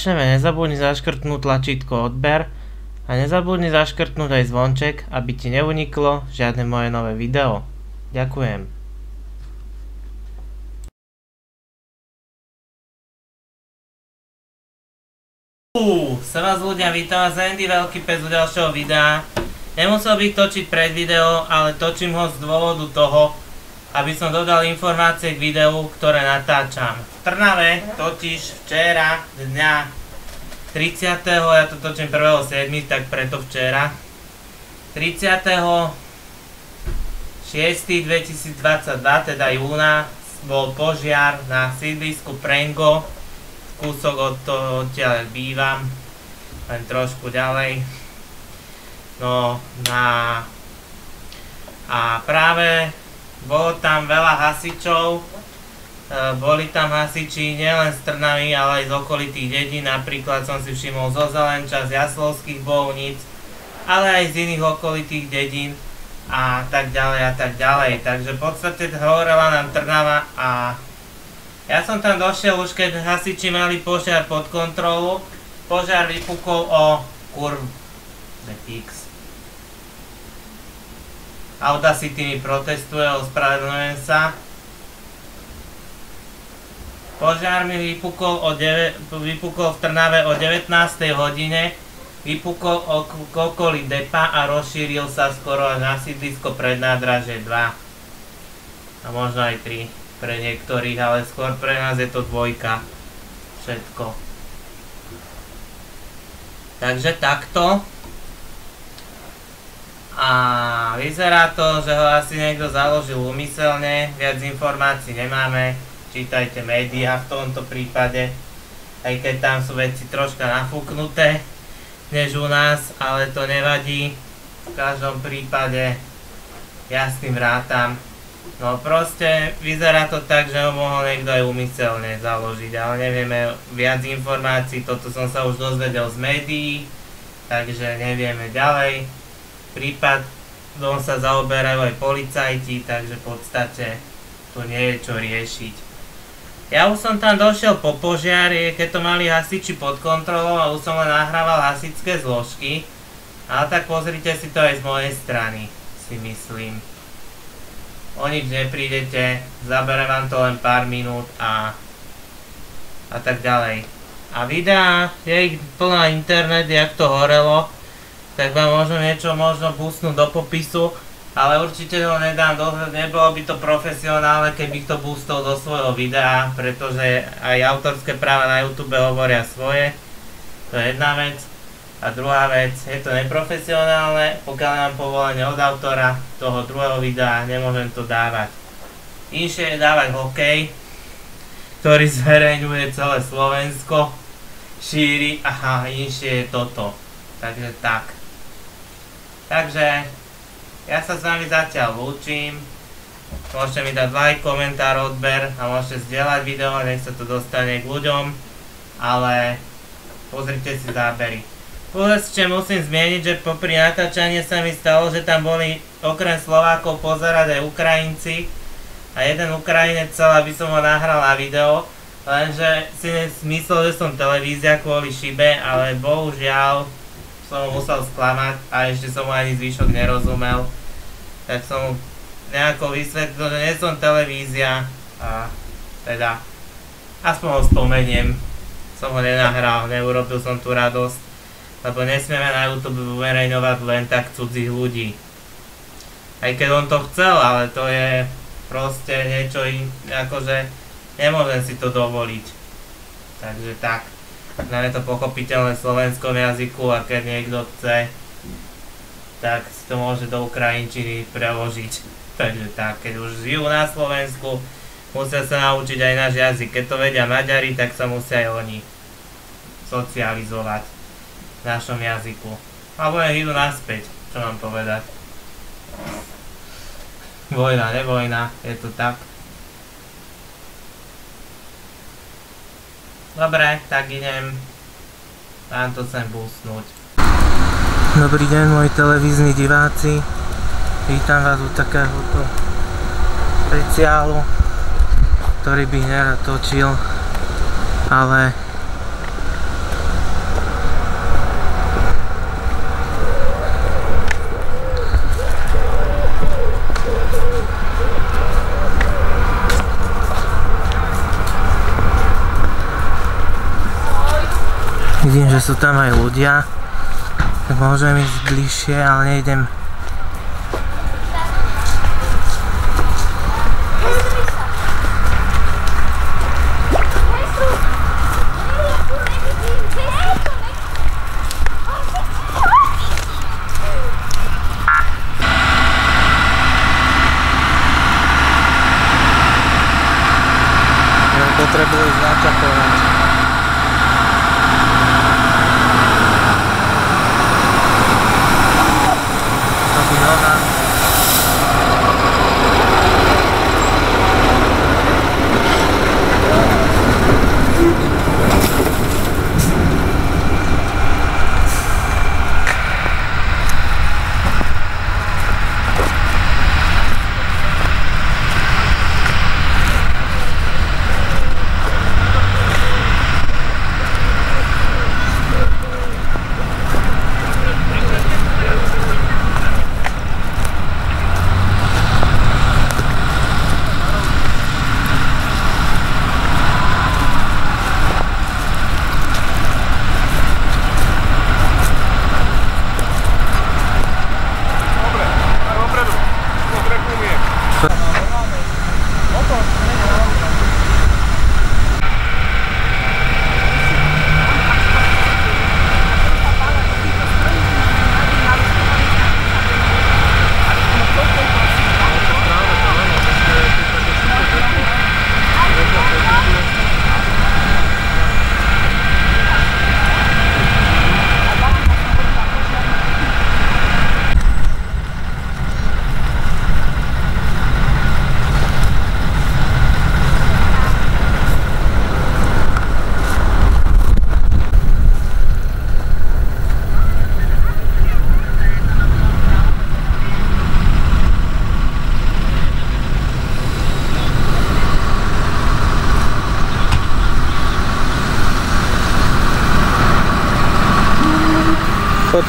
začneme, nezabudni zaškrtnúť tlačítko odber a nezabudni zaškrtnúť aj zvonček, aby ti neuniklo žiadne moje nové video. Ďakujem. Uuu, sa vás ľudia, vítam vás Andy Veľký pes u ďalšieho videa. Nemusel bych točiť pred video, ale točím ho z dôvodu toho, aby som dodal informácie k videu, ktoré natáčam. V Trnave totiž včera, dňa 30. ja to točím 1.7. tak preto včera. 30. 6. 2022, teda júna, bol požiar na sídlisku Prengo, kúsok od toho odtiaľ bývam, len trošku ďalej. No, na... A práve bolo tam veľa hasičov, boli tam hasiči nielen z Trnavy, ale aj z okolitých dedín, napríklad som si všimol zo Zelenča, z Jaslovských Bovníc, ale aj z iných okolitých dedín a tak ďalej a tak ďalej. Takže v podstate horela nám Trnava a ja som tam došiel už keď hasiči mali požiar pod kontrolu. Požiar vypukol o kurv X. Audacity mi protestuje, ospravedlňujem sa. Požiar mi vypukol, o 9, vypukol v Trnave o 19. hodine, vypukol okolí depa a rozšíril sa skoro až na sídlisko pred nádraže 2. A možno aj 3 pre niektorých, ale skôr pre nás je to dvojka. Všetko. Takže takto. A vyzerá to, že ho asi niekto založil umyselne, viac informácií nemáme, čítajte médiá v tomto prípade, aj keď tam sú veci troška nafúknuté, než u nás, ale to nevadí, v každom prípade ja s tým rátam. No proste vyzerá to tak, že ho mohol niekto aj umyselne založiť, ale nevieme viac informácií, toto som sa už dozvedel z médií, takže nevieme ďalej prípad, dom sa zaoberajú aj policajti, takže v podstate tu nie je čo riešiť. Ja už som tam došiel po požiari, keď to mali hasiči pod kontrolou a už som len nahrával hasičské zložky. Ale tak pozrite si to aj z mojej strany, si myslím. O nič neprídete, zabere vám to len pár minút a, a tak ďalej. A videá, je ich plná internet, jak to horelo tak vám možno niečo možno boostnúť do popisu, ale určite ho nedám do, nebolo by to profesionálne, keby to boostol do svojho videa, pretože aj autorské práva na YouTube hovoria svoje, to je jedna vec. A druhá vec, je to neprofesionálne, pokiaľ mám povolenie od autora toho druhého videa, nemôžem to dávať. Inšie je dávať hokej, ktorý zverejňuje celé Slovensko, šíri, aha, inšie je toto. Takže tak. Takže ja sa s vami zatiaľ lúčim. Môžete mi dať like, komentár, odber a môžete zdieľať video, nech sa to dostane k ľuďom. Ale pozrite si zábery. ešte musím zmieniť, že popri natáčaní sa mi stalo, že tam boli okrem Slovákov pozerať aj Ukrajinci. A jeden Ukrajinec chcel, aby som ho nahral na video. Lenže si myslel, že som televízia kvôli šibe, ale bohužiaľ som ho musel sklamať a ešte som mu ani zvyšok nerozumel. Tak som mu nejako vysvetlil, že nie som televízia a teda aspoň ho spomeniem. Som ho nenahral, neurobil som tu radosť, lebo nesmieme na YouTube uverejňovať len tak cudzích ľudí. Aj keď on to chcel, ale to je proste niečo in, akože nemôžem si to dovoliť. Takže tak nám je to pochopiteľné v slovenskom jazyku a keď niekto chce, tak si to môže do ukrajinčiny preložiť. Takže tak, keď už žijú na Slovensku, musia sa naučiť aj náš jazyk. Keď to vedia Maďari, tak sa musia aj oni socializovať v našom jazyku. Alebo nech idú naspäť, čo mám povedať. Vojna, nevojna, je to tak. Dobre, tak idem vám to sem boostnúť. Dobrý deň moji televízni diváci. Vítam vás u takéhoto špeciálu, ktorý by nerad točil, ale Vidím, že sú tam aj ľudia, tak môžem ísť bližšie, ale nejdem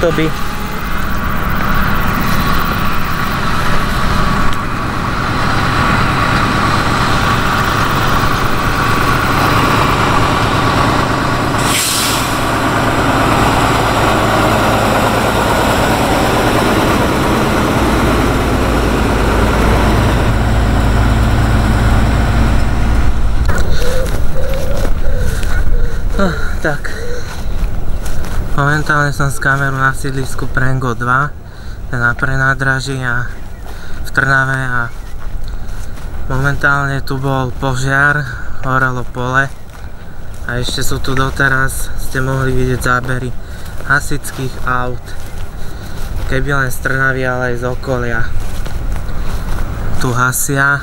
都比 Momentálne som z kameru na sídlisku Prengo 2 na prenádraží a v Trnave a momentálne tu bol požiar, horelo pole a ešte sú tu doteraz, ste mohli vidieť zábery hasických aut keby len z Trnavy, ale aj z okolia. Tu hasia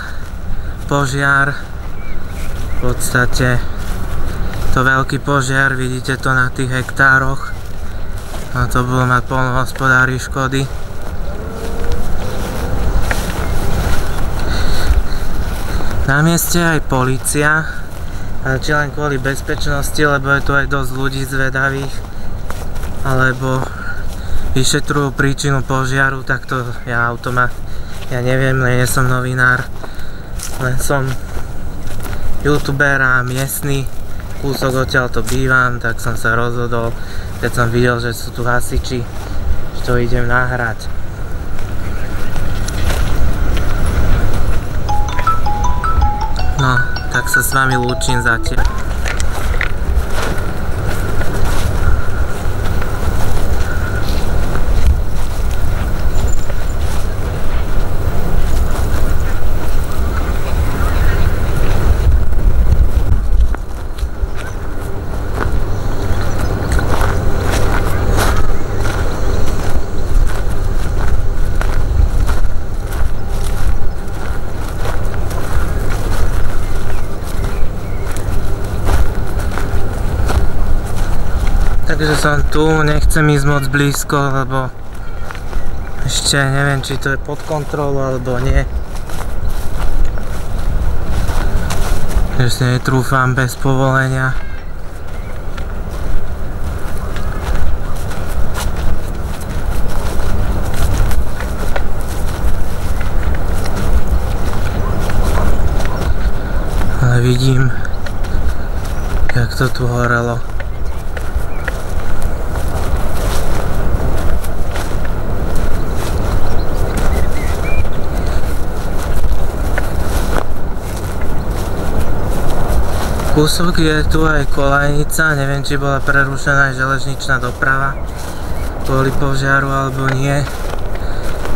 požiar v podstate to veľký požiar, vidíte to na tých hektároch a to budú mať polnohospodári škody. Na mieste aj policia, či len kvôli bezpečnosti, lebo je tu aj dosť ľudí zvedavých, alebo vyšetrujú príčinu požiaru, tak to ja automat, ja neviem, nie som novinár, len som youtuber a miestny, kúsok odtiaľ to bývam, tak som sa rozhodol keď som videl, že sú tu hasiči, že to idem nahrať. No, tak sa s vami lúčim zatiaľ. Takže som tu, nechcem ísť moc blízko, lebo ešte neviem, či to je pod kontrolou alebo nie. Ešte netrúfam bez povolenia. Ale vidím, jak to tu horelo. Kúsok je tu aj kolajnica, neviem či bola prerušená aj železničná doprava kvôli požiaru alebo nie.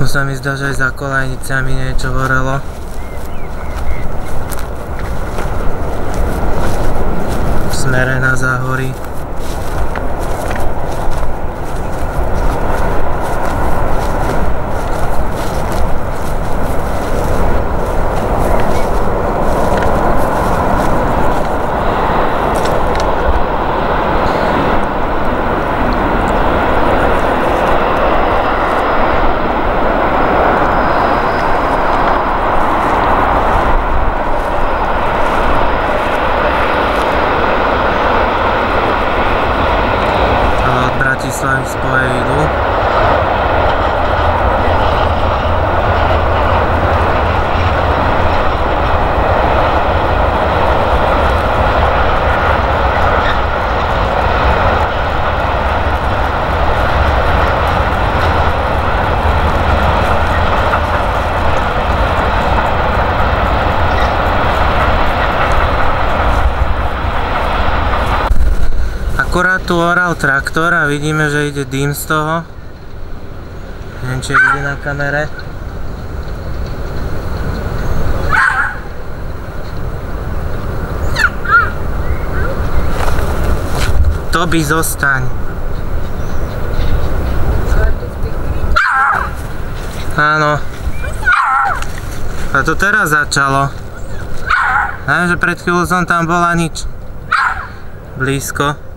Sa mi zdá, že aj za kolajnicami niečo horelo. V smere na záhory. Tu oral traktor a vidíme, že ide dým z toho. Neviem, či je vidie na kamere. To by zostaň. Áno. A to teraz začalo. Neviem, že pred chvíľou som tam bola nič. Blízko.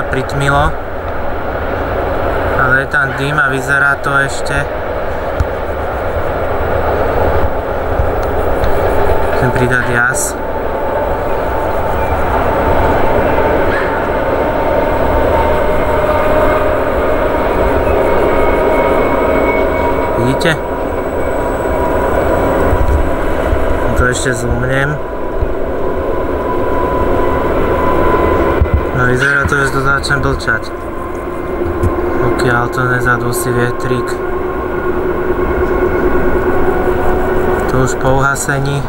Pritmilo. Ale je tam dým a vyzerá to ešte. Chcem pridať jas. Vidíte? To ešte zlomnem. Vyzerá to, že to začne blčať. Pokiaľ to nezadusí vietrik. To už po uhasení.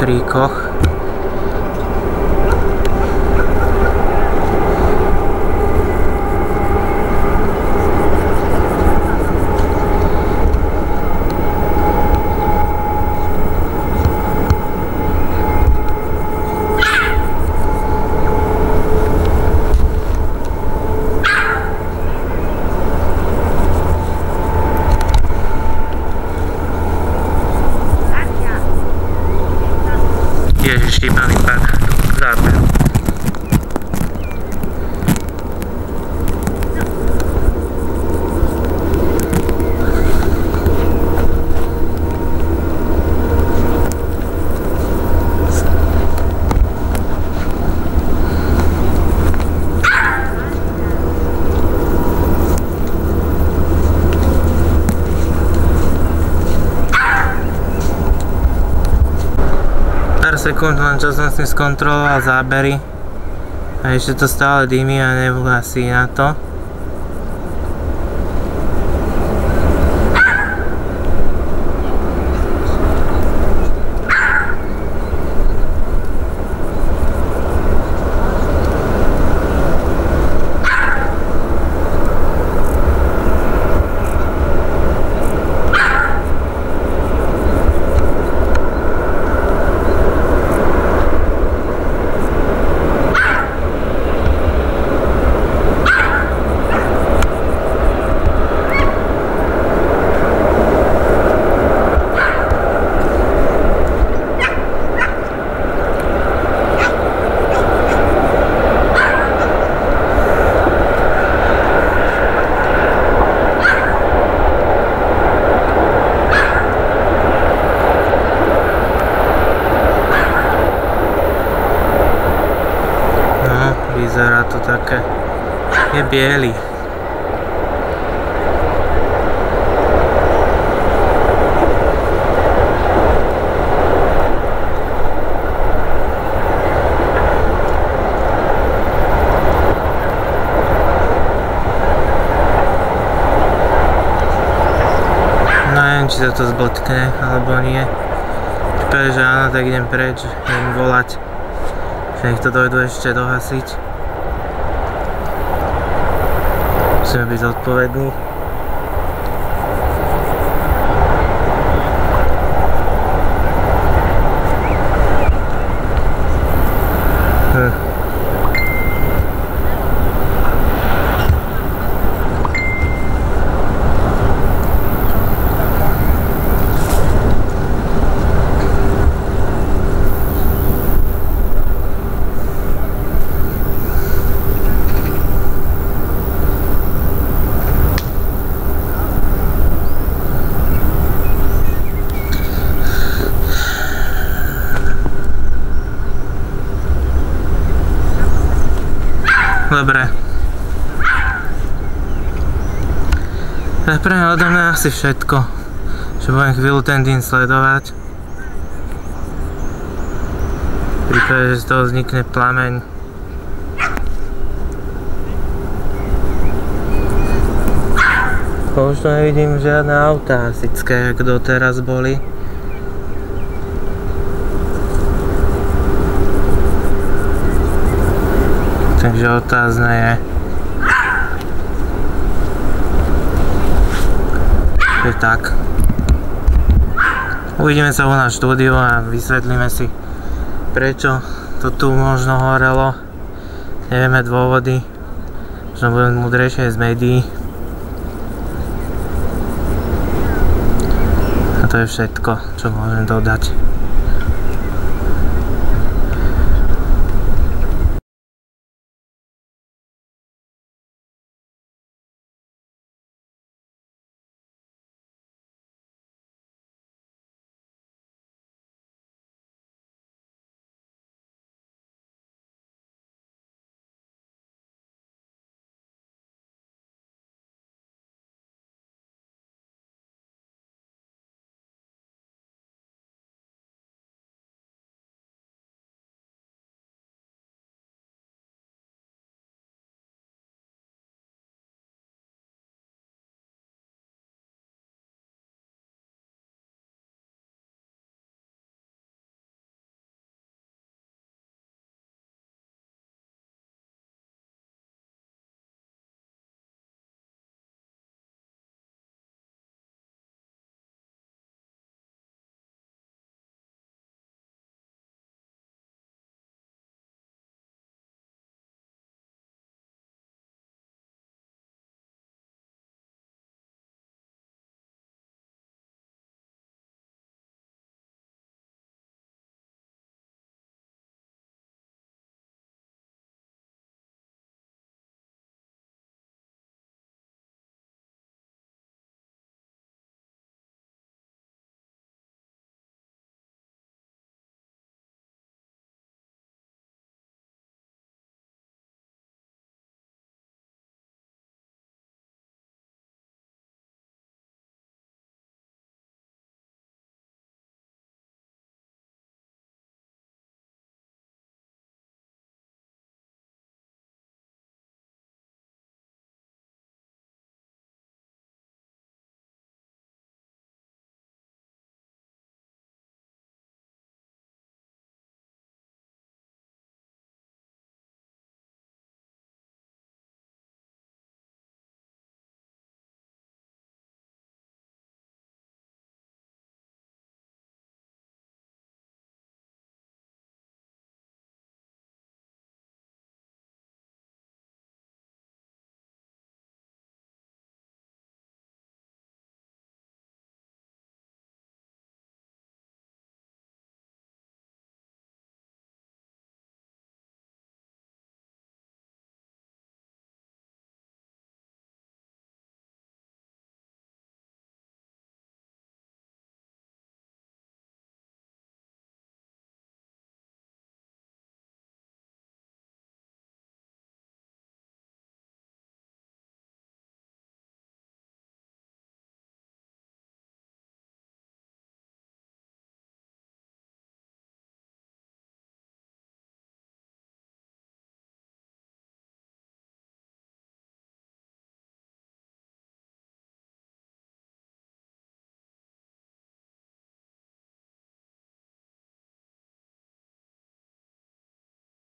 Kríkoch. Sekúnd, len čo som si skontroloval zábery. A ešte to stále dýmy a nevlasí na to biely. No neviem, či sa to zbltkne, alebo nie. V prípade, že áno, tak idem preč, idem volať. Že nech to dojdu ešte dohasiť. Musíme byť zodpovední. Hm. Dobre. To je pre mňa odo mňa asi všetko. Že budem chvíľu ten dým sledovať. Prípade, že z toho vznikne plameň. Už tu nevidím žiadne autá asické, jak doteraz boli. Takže otázne je, že tak. Uvidíme sa u nás štúdiu a vysvetlíme si, prečo to tu možno horelo. Nevieme dôvody, možno budeme múdrejšie z médií. A to je všetko, čo môžem dodať.